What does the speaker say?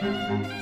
Música